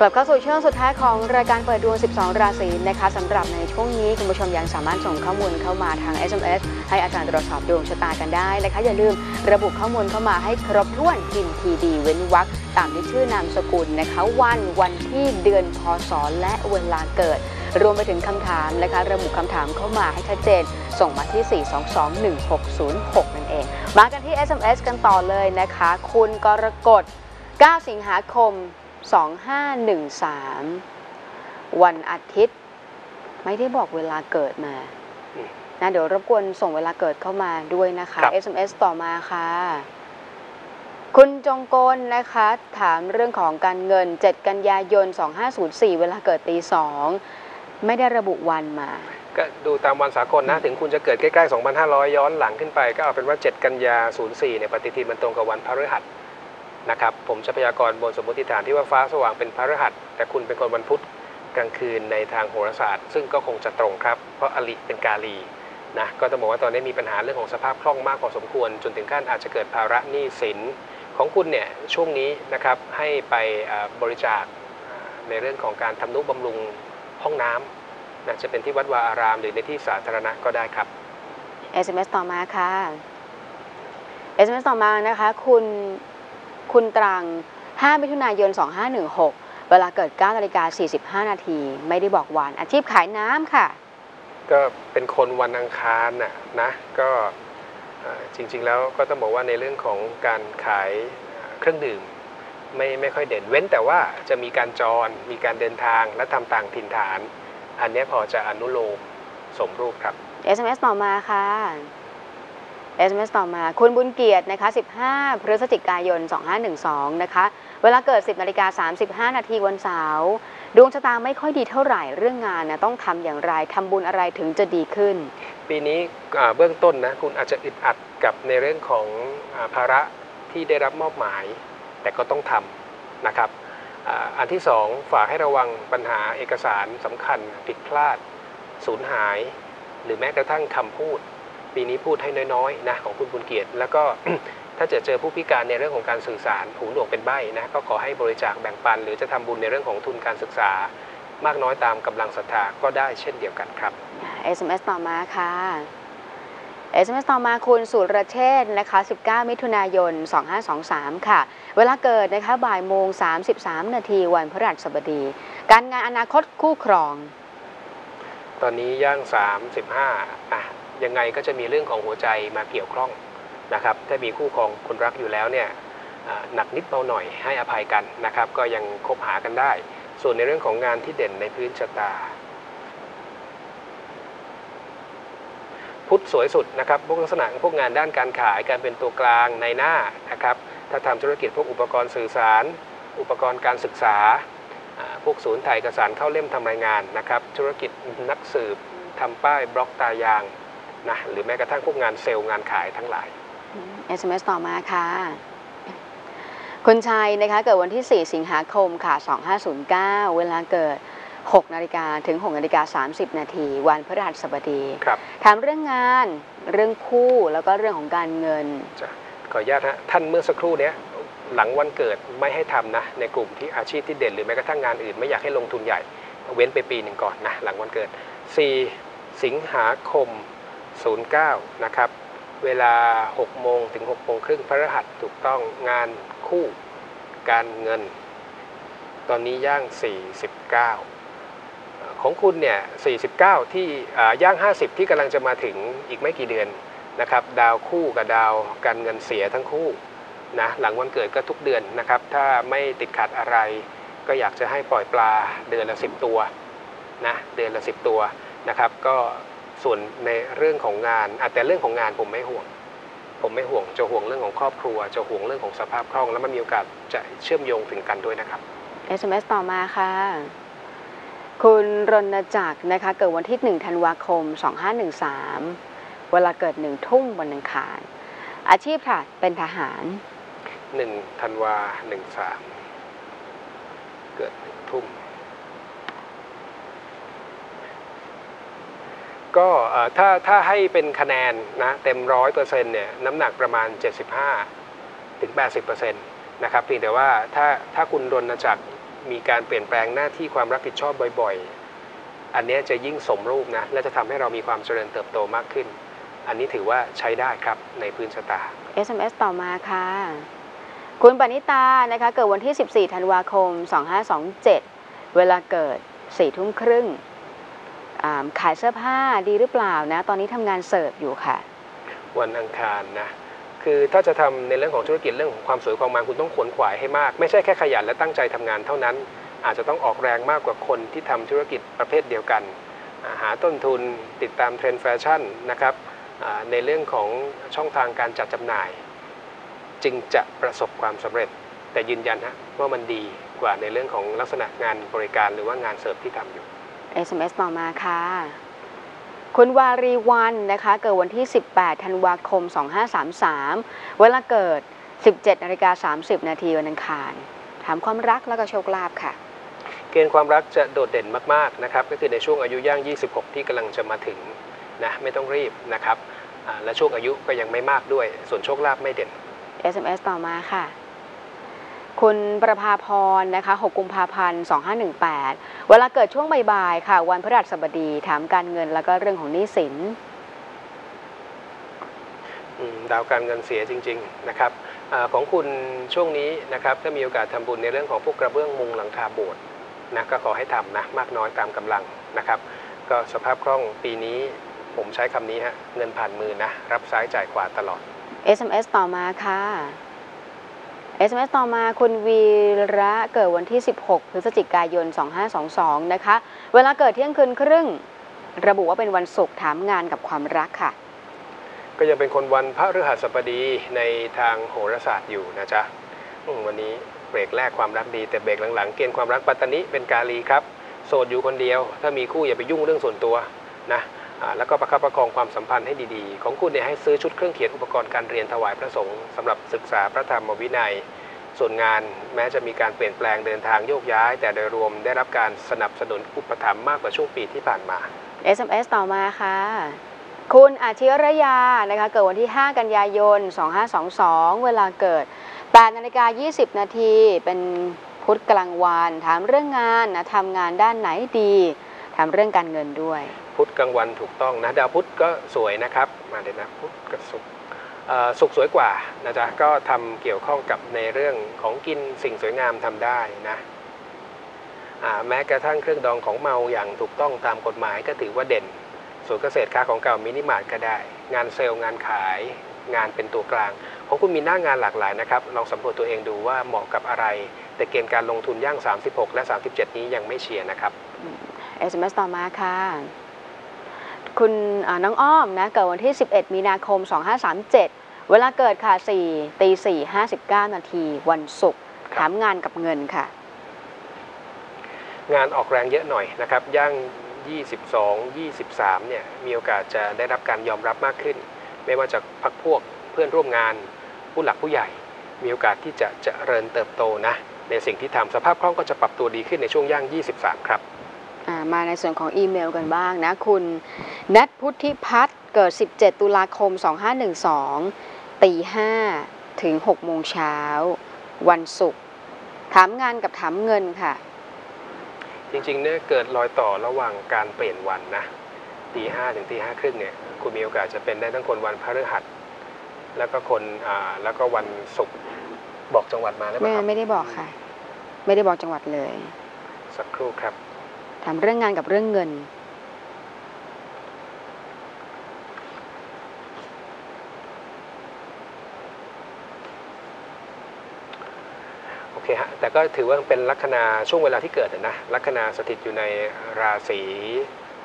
กลับเข้าสู่ช่วงสุดท้ายของรายการเปิดดวง 12 ราศีนะคะสำหรับในช่วงนี้คุณผู้ชมยังสามารถส่งข้อมูลเข้ามาทาง SMS ให้อาจารย์ตรวจสอบดวงชะตากันได้นะคะ อย่าลืมระบุข้อมูลเข้ามาให้ครบถ้วนพิมพ์ทีดีเว้นวรรคตามที่ชื่อนามสกุลนะคะ วันวันที่เดือนพศและเวลาเกิด รวมไปถึงคำถามนะคะ ระบุคำถามเข้ามาให้ชัดเจน ส่งมาที่ 4221606 นั่นเอง มากันที่ SMS กันต่อเลยนะคะ คุณกรกฎ 9 สิงหาคม 2513 วันอาทิตย์ ไม่ได้บอกเวลาเกิดมาอืมนะเดี๋ยวรบกวนส่งเวลาเกิดเข้ามาด้วยนะคะครับ SMS ต่อมาค่ะ คุณจงกลนะคะ ถามเรื่องของการเงิน 7 กันยายน 2504 เวลาเกิดตีสองไม่ได้ระบุวันมา ก็ดูตามวันสากลนะ ถึงคุณจะเกิดใกล้ๆ 2,500 ย้อนหลังขึ้นไป ก็เอาเป็นว่า 7 กันยา 04 เนี่ยปฏิทินมันตรงกับวันพฤหัส นะครับผมจะพยากรณ์บนสมมติฐานที่ว่าฟ้าสว่างเป็นพฤหัส แต่คุณเป็นคนวันพุธกลางคืนในทางโหราศาสตร์ ซึ่งก็คงจะตรงครับ เพราะอลิเป็นกาลีนะก็ต้องบอกว่าตอนนี้มีปัญหาเรื่องของสภาพคล่องมากพอสมควร จนถึงขั้นอาจจะเกิดภาระหนี้สินของคุณเนี่ยช่วงนี้นะครับให้ไปบริจาคในเรื่องของการทำนุบำรุงห้องน้ำนะจะเป็นที่วัดวาอาราม หรือในที่สาธารณะก็ได้ครับ SMS ต่อมาค่ะ SMS ต่อมานะคะ คุณ คุณตรัง 5 มิถุนายน 2516 เวลาเกิด9นาฬิกา45 นาที ไม่ได้บอกวัน อาชีพขายน้ำค่ะ ก็เป็นคนวันอังคารน่ะนะ ก็เอ่อจริง ๆ แล้วก็ต้องบอกว่าในเรื่องของการขายเอ่อเครื่องดื่มไม่ไม่ค่อยเด่นเว้นแต่ว่าจะมีการจร มีการเดินทางและทำต่างถิ่นฐาน อันเนี้ยพอจะอนุโลมสมรูปครับ SMS ต่อมาค่ะ SMS ต่อมา คุณบุญเกียรตินะคะ 15 พฤศจิกายน 2512 นะคะ เวลาเกิด 10นาฬิกา35 นาทีวันเสาร์ ดวงชะตาไม่ค่อยดีเท่าไหร่ เรื่องงานนะต้องทำอย่างไร ทำบุญอะไรถึงจะดีขึ้น ปีนี้เบื้องต้นนะ คุณอาจจะอึดอัดกับในเรื่องของอภาระที่ได้รับมอบหมาย แต่ก็ต้องทำนะครับ อันที่สองฝากให้ระวังปัญหาเอกสารสำคัญผิดพลาด สูญหาย หรือแม้กระทั่งคำพูด ปีนี้พูดให้น้อยๆนะของคุณบุญเกียรติ แล้วก็ถ้าเจอเจอผู้พิการในเรื่องของการสื่อสารหูหนวกเป็นใบ้นะก็ขอให้บริจาคแบ่งปัน หรือจะทำบุญในเรื่องของทุนการศึกษา มากน้อยตามกำลังศรัทธาก็ได้เช่นเดียวกันครับ SMS ต่อมาค่ะ SMS ต่อมาคุณสุรเชษฐ์นะคะ 19 มิถุนายน 2523 ค่ะ เวลาเกิดนะคะบ่ายโมง 33 นาทีวันพฤหัสบดี การงานอนาคตคู่ครอง ตอนนี้ย่าง 35อะ ยังไงก็จะมีเรื่องของหัวใจมาเกี่ยวข้องนะครับถ้ามีคู่ครองคนรักอยู่แล้วเนี่ยหนักนิดเบาหน่อยให้อภัยกันนะครับ ก็ยังคบหากันได้ ส่วนในเรื่องของงานที่เด่นในพื้นชะตา พุทธสวยสุดนะครับพวกลักษณะพวกงานด้านการขายการเป็นตัวกลางในหน้านะครับถ้าทำธุรกิจพวกอุปกรณ์สื่อสาร อุปกรณ์การศึกษาอ่าพวกศูนย์ถ่ายเอกสารเข้าเล่มทำรายงานนะครับธุรกิจนักสืบทำป้ายบล็อกตายาง นะหรือแม้กระทั่งพวกงานเซลล์งานขายทั้งหลาย SMS ต่อมาค่ะ คุณชัยนะคะเกิดวันที่ 4 สิงหาคมค่ะ 2509 เวลาเกิด 6 นาฬิกาถึง 6 นาฬิกา 30 นาที วันพฤหัสบดีครับถามเรื่องงานเรื่องคู่แล้วก็เรื่องของการเงินจะขออนุญาตฮะท่านเมื่อสักครู่เนี้ยหลังวันเกิดไม่ให้ทำนะ ในกลุ่มที่อาชีพที่เด่นหรือแม้กระทั่งงานอื่นไม่อยากให้ลงทุนใหญ่ เว้นไปปีหนึ่งก่อนนะหลังวันเกิด 4 สิงหาคม 09 นะครับ เวลา 6 โมงถึง 6 โมงครึ่งพระรหัสถูกต้องงานคู่การเงิน ตอนนี้ย่าง 49 ของคุณเนี่ย 49 ที่ย่าง 50 ที่กำลังจะมาถึงอีกไม่กี่เดือนนะครับ ดาวคู่กับดาวการเงินเสียทั้งคู่นะหลังวันเกิดก็ทุกเดือนนะครับ ถ้าไม่ติดขัดอะไรก็อยากจะให้ปล่อยปลาเดือนละ 10 ตัวนะเดือนละ 10 ตัวนะครับ ก็ ส่วนในเรื่องของงานอะแต่เรื่องของงานผมไม่ห่วง ผมไม่ห่วงจะห่วงเรื่องของครอบครัว จะห่วงเรื่องของสภาพคล่อง แล้วมันมีโอกาสจะเชื่อมโยงถึงกันด้วยนะครับ SMS ต่อมาค่ะ คุณรณจักรนะคะ เกิดวันที่ 1 ธันวาคม 2513 เวลาเกิดหนึ่งทุ่มวันอังคาร อาชีพค่ะ เป็นทหาร 1 ธันวา 13 เกิดหนึ่งทุ่ม ก็ถ้าถ้าให้เป็นคะแนนนะเต็มร้อยเปอร์เซ็นต์เนี่ยน้ำหนักประมาณ 75 ถึง 80%นต์นะครับเพียงแต่ว่าถ้าถ้าคุณรณจักรมีการเปลี่ยนแปลงหน้าที่ความรับผิดชอบบ่อยๆ อันนี้จะยิ่งสมรูปนะและจะทำให้เรามีความเจริญเติบโตมากขึ้น อันนี้ถือว่าใช้ได้ครับในพื้นชะตา SMS ต่อมาค่ะ คุณปณิตานะคะเกิดวันที่ 14 ธันวาคม 2527 เวลาเกิด4ทุ่มครึ่ง ขายเสื้อผ้าดีหรือเปล่านะ ตอนนี้ทำงานเสิร์ฟอยู่ค่ะ วันอังคารนะ คือถ้าจะทำในเรื่องของธุรกิจเรื่องของความสวยความงามคุณต้องขวนขวายให้มาก ไม่ใช่แค่ขยันและตั้งใจทำงานเท่านั้น อาจจะต้องออกแรงมากกว่าคนที่ทำธุรกิจประเภทเดียวกันอ่าหาต้นทุนติดตามเทรนด์แฟชั่นนะครับอ่าในเรื่องของช่องทางการจัดจำหน่าย จึงจะประสบความสำเร็จ แต่ยืนยันฮะว่ามันดีกว่าในเรื่องของลักษณะงานบริการหรือว่างานเสิร์ฟที่ทำอยู่ SMS ต่อมาค่ะ คุณวารีวันนะคะ เกิดวันที่ 18 ธันวาคม 2533 เวลาเกิด 17นาฬิกา30 นาทีวันอังคาร ถามความรักแล้วก็โชคลาภค่ะ เกณฑ์ความรักจะโดดเด่นมากๆนะครับ ก็คือในช่วงอายุย่าง 26 ที่กำลังจะมาถึงนะไม่ต้องรีบนะครับอ่าและช่วงอายุก็ยังไม่มากด้วย ส่วนโชคลาภไม่เด่น SMS ต่อมาค่ะ คุณประภาพรนะคะ 6 กุมภาพันธ์ 2518 เวลาเกิดช่วงบ่ายๆค่ะ วันพฤหัสบดีถามการเงินแล้วก็เรื่องของหนี้สินอืมดาวการเงินเสียจริง ๆ นะครับอาของคุณช่วงนี้นะครับถ้ามีโอกาสทำบุญในเรื่องของพวกกระเบื้องมุงหลังคาโบสถ์นะก็ขอให้ทำนะมากน้อยตามกำลังนะครับ ก็สภาพคล่องปีนี้ผมใช้คำนี้ฮะเงินผ่านมือนะ รับซ้ายจ่ายขวาตลอด SMS ต่อมาค่ะ SMS ต่อมาคุณวีระเกิดวันที่ 16 พฤศจิกายน 2522 นะคะ เวลาเกิดเที่ยงคืนครึ่ง ระบุว่าเป็นวันศุกร์ถามงานกับความรักค่ะ ก็ยังเป็นคนวันพระฤหัสบดีในทางโหราศาสตร์อยู่นะจ๊ะวันนี้เบรกแรกความรักดีแต่เบรกหลังๆ เกณฑ์ความรักปัตตานิเป็นกาลีครับ โสดอยู่คนเดียว ถ้ามีคู่อย่าไปยุ่งเรื่องส่วนตัวนะ แล้วก็ประคับประคองความสัมพันธ์ให้ดีๆ ของคุณเนี่ยให้ซื้อชุดเครื่องเขียนอุปกรณ์การเรียนถวายพระสงฆ์สำหรับศึกษาพระธรรมวินัย ส่วนงานแม้จะมีการเปลี่ยนแปลงเดินทางโยกย้าย แต่โดยรวมได้รับการสนับสนุนอุปถัมภ์มากกว่าช่วงปีที่ผ่านมา SMS ต่อมาค่ะ คุณอาชิรยานะคะเกิดวันที่ 5 กันยายน 2522 เวลาเกิด8นาฬิกา20 นาทีเป็นพุธกลางวันถามเรื่องงานนะทำงานด้านไหนดี ถามเรื่องการเงินด้วย พุธกลางวันถูกต้องนะดาวพุธก็สวยนะครับ มาเดี๋ยวนะพุธกับศุกร์ศุกร์สวยกว่านะจ๊ะก็ทำเกี่ยวข้องกับในเรื่องของกินสิ่งสวยงามทำได้นะแม้กระทั่งเครื่องดองของเมาอย่างถูกต้องตามกฎหมายก็ถือว่าเด่นส่วนเกษตรค้าของเก่ามินิมาร์ทก็ได้ งานเซลล์งานขาย งานเป็นตัวกลางของคุณมีหน้างานหลากหลายนะครับลองสำรวจตัวเองดูว่าเหมาะกับอะไร แต่เกณฑ์การลงทุนย่าง 36 และ 37 นี้ยังไม่เชียร์นะครับ SMS ต่อมาค่ะ คุณอ่าน้องอ้อมนะเกิดวันที่ 11 มีนาคม 2537 เวลาเกิดค่ะ4ตี4 59 นาทีวันศุกร์ครับถามงานกับเงินค่ะ งานออกแรงเยอะหน่อยนะครับย่าง 22 23 เนี่ยมีโอกาสจะได้รับการยอมรับมากขึ้น ไม่ว่าจากพักพวกเพื่อนร่วมงานผู้หลักผู้ใหญ่ มีโอกาสที่จะเจริญเติบโตนะในสิ่งที่ทำสภาพคล่องก็จะปรับตัวดีขึ้นในช่วงย่าง 23 ครับอ่า มาในส่วนของอีเมลกันบ้างนะ คุณนัทพุทธิพัฒน์เกิด 17 ตุลาคม 2512 ตี5ถึง6โมงเช้า วันศุกร์ถามงานกับถามเงินค่ะ จริงๆเนี่ยเกิดรอยต่อระหว่างการเปลี่ยนวันนะตีห้าถึงตีห้าครึ่งเนี่ยคุณมีโอกาสจะเป็นได้ทั้งคนวันพฤหัส แล้วก็คนอ่าแล้วก็วันศุกร์บอกจังหวัดมาหรือเปไม่ล่าครับไม่ได้บอกค่ะ ไม่ได้บอกจังหวัดเลย สักครู่ครับ ถามเรื่องงานกับเรื่องเงิน โอเคฮะ แต่ก็ถือว่าเป็นลัคนาช่วงเวลาที่เกิดนะ ลัคนาสถิตอยู่ในราศี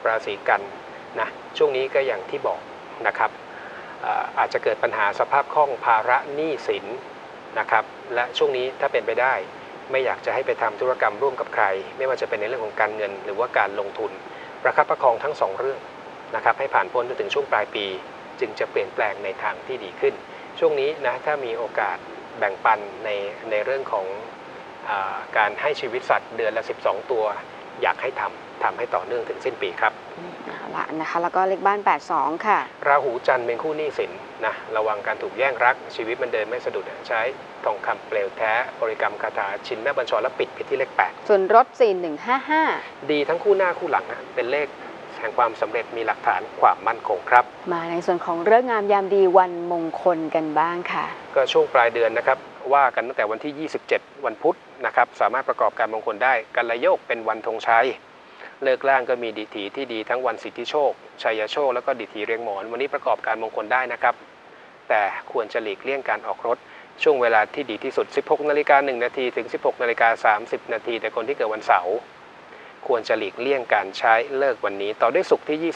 ราศีกันนะ ช่วงนี้ก็อย่างที่บอกนะครับอาจจะเกิดปัญหาสภาพคล่องภาระหนี้สินนะครับ และช่วงนี้ถ้าเป็นไปได้ ไม่อยากจะให้ไปทำธุรกรรมร่วมกับใคร ไม่ว่าจะเป็นในเรื่องของการเงิน หรือว่าการลงทุน ประคับประคองทั้งสองเรื่องนะครับให้ผ่านพ้นจนถึงช่วงปลายปี จึงจะเปลี่ยนแปลงในทางที่ดีขึ้น ช่วงนี้นะถ้ามีโอกาสแบ่งปันในในเรื่องของอการให้ชีวิตสัตว์เดือนละ 12 ตัว อยากให้ทำทำให้ต่อเนื่องถึงสิ้นปีครับ ลละนะคะ แล้วก็เลขบ้าน 82 ค่ะ ราหูจันทร์เป็นคู่หนี้สินนะระวังการถูกแย่งรัก ชีวิตมันเดินไม่สะดุดใช้ทองคำเปลวแท้บริกรรมคาถาชินแม่บัญชรและปิดไปที่เลขส่วนรถ 4155 8ดีทั้งคู่หน้าคู่หลังอะเป็นเลขแห่งความสำเร็จมีหลักฐานความมั่นคงครับ มาในส่วนของเรื่องงามยามดีวันมงคลกันบ้างค่ะ ก็ช่วงปลายเดือนนะครับ ว่ากันตั้งแต่วันที่ 27 วันพุธนะครับ สามารถประกอบการมงคลได้กันละโยกเป็นวันธงชัย ฤกษ์ล่างก็มีดิถีที่ดีทั้งวันสิทธิโชค ชัยโชค แล้วก็ดิถีเรียงหมอน วันนี้ประกอบการมงคลได้นะครับ แต่ควรจะหลีกเลี่ยงการออกรถ ช่วงเวลาที่ดีที่สุด 16นาฬิกา1นาทีถึง 16นาฬิกา30นาทีแต่คนที่เกิดวันเสาร์ควรจะหลีกเลี่ยงการใช้ฤกษ์วันนี้ ต่อด้วยศุกร์ที่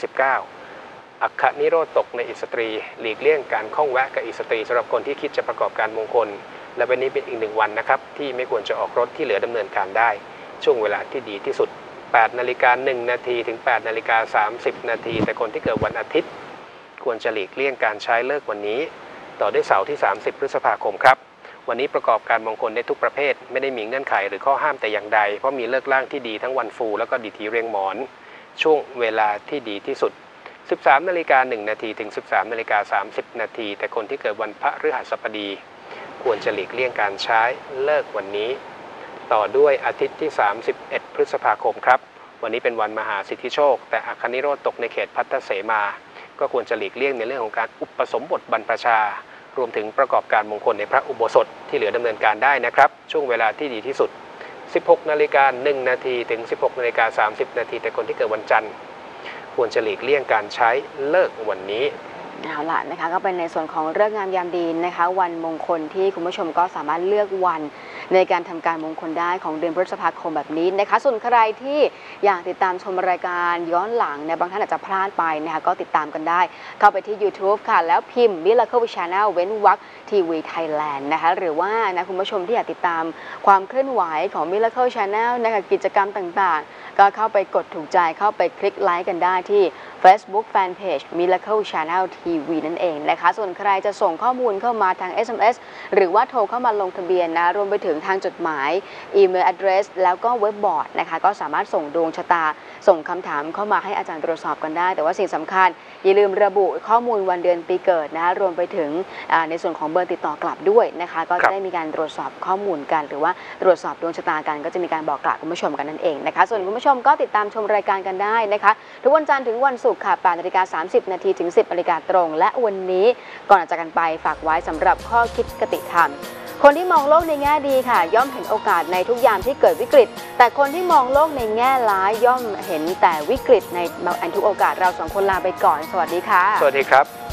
29 อัคนิโรธตกในอิสตรี หลีกเลี่ยงการข้องแวะกับอิสตรีสำหรับคนที่คิดจะประกอบการมงคล และวันนี้เป็นอีกหนึ่งวันนะครับที่ไม่ควรจะออกรถที่เหลือดำเนินการได้ ช่วงเวลาที่ดีที่สุด 8นาฬิกา1นาทีถึง8นาฬิกา30 นาที แต่คนที่เกิดวันอาทิตย์ ควรจะหลีกเลี่ยงการใช้เลิกวันนี้ ต่อด้วยเสาร์ที่ 30 พฤษภาคมครับ วันนี้ประกอบการมงคลได้ทุกประเภท ไม่ได้มีเงื่อนไขหรือข้อห้ามแต่อย่างใด เพราะมีเลิกล่างที่ดีทั้งวันฟู แล้วก็ดีทีเรียงหมอน ช่วงเวลาที่ดีที่สุด 13นาฬิกา1นาทีถึง 13นาฬิกา30 นาที แต่คนที่เกิดวันพระฤหัสบดี ควรจะหลีกเลี่ยงการใช้เลิกวันนี้ ต่อด้วยอาทิตย์ที่ 31 พฤษภาคมครับ วันนี้เป็นวันมหาสิทธิโชค แต่อัคนิโรธตกในเขตพัทธเสมา ก็ควรจะหลีกเลี่ยงในเรื่องของการอุปสมบทบรรพชา รวมถึงประกอบการมงคลในพระอุโบสถที่เหลือดำเนินการได้นะครับ ช่วงเวลาที่ดีที่สุด 16 นาฬิกา 1 นาทีถึง 16 นาฬิกา 30 นาทีแต่คนที่เกิดวันจันทร์ ควรจะหลีกเลี่ยงการใช้เลิกวันนี้เอาล่ะนะคะก็เป็นในส่วนของเรื่องงามยามดีนะคะ วันมงคลที่คุณผู้ชมก็สามารถเลือกวัน ในการทำการมงคลได้ของเดือนพฤษภาคมแบบนี้นะคะ ส่วนใครที่อยากติดตามชมรายการย้อนหลังเนี่ยบางท่านอาจจะพลาดไปนะคะก็ติดตามกันได้ เข้าไปที่ YouTube ค่ะ แล้วพิมพ์ Miracle Channel เว้นวรรคทีวีไทยแลนด์นะคะหรือว่านะคุณผู้ชมที่อยากติดตามความเคลื่อนไหวของ Miracle Channel นะคะกิจกรรมต่างๆ ก็เข้าไปกดถูกใจเข้าไปคลิกไลค์กันได้ที่ Facebook Fanpage Miracle Channel TV นั่นเองนะคะส่วนใครจะส่งข้อมูลเข้ามาทาง SMS หรือว่าโทรเข้ามาลงทะเบียนนะรวมไปถึงทางจดหมายอีเมล address แล้วก็เว็บบอร์ดนะคะก็สามารถส่งดวงชะตา ส่งคำถามเข้ามาให้อาจารย์ตรวจสอบกันได้ แต่ว่าสิ่งสำคัญ อย่าลืมระบุข้อมูลวันเดือนปีเกิดนะรวมไปถึงอ่าในส่วนของเบอร์ติดต่อกลับด้วยนะคะก็ครัจะบได้มีการตรวจสอบข้อมูลกัน หรือว่าตรวจสอบดวงชะตากันก็จะมีการบอกกล่าวคุณผู้ชมกันนั่นเองนะคะส่วนคุณผู้ชมก็ติดตามชมรายการกันได้นะคะทุกวันจันทร์ถึงวันศุกร์ค่ะ8นาฬิกา30 นาทีถึง 10นาฬิกาตรง และวันนี้ก่อนจากกันไปฝากไว้สำหรับข้อคิดกติธรรม คนที่มองโลกในแง่ดีค่ะ ย่อมเห็นโอกาสในทุกยามที่เกิดวิกฤต แต่คนที่มองโลกในแง่ร้ายย่อมเห็นแต่วิกฤตในทุกโอกาสเราสองคนลาไปก่อน สวัสดีค่ะ สวัสดีครับ